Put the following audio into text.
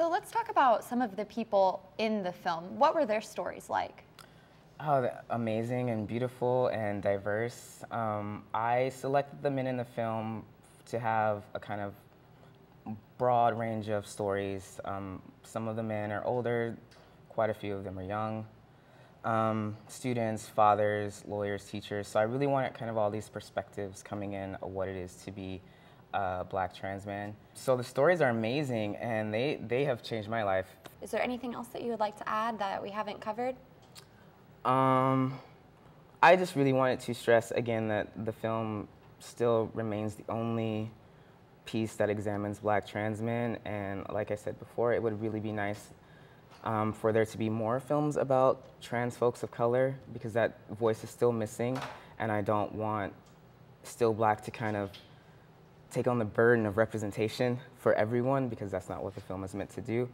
So let's talk about some of the people in the film. What were their stories like? Oh, amazing and beautiful and diverse. Um, I selected the men in the film to have a kind of broad range of stories. Um, some of the men are older, quite a few of them are young. Um, students, fathers, lawyers, teachers. So I really wanted kind of all these perspectives coming in of what it is to be a black trans man. So the stories are amazing and they, they have changed my life. Is there anything else that you would like to add that we haven't covered? Um, I just really wanted to stress again that the film still remains the only piece that examines black trans men. And like I said before, it would really be nice um, for there to be more films about trans folks of color because that voice is still missing. And I don't want Still Black to kind of take on the burden of representation for everyone because that's not what the film is meant to do.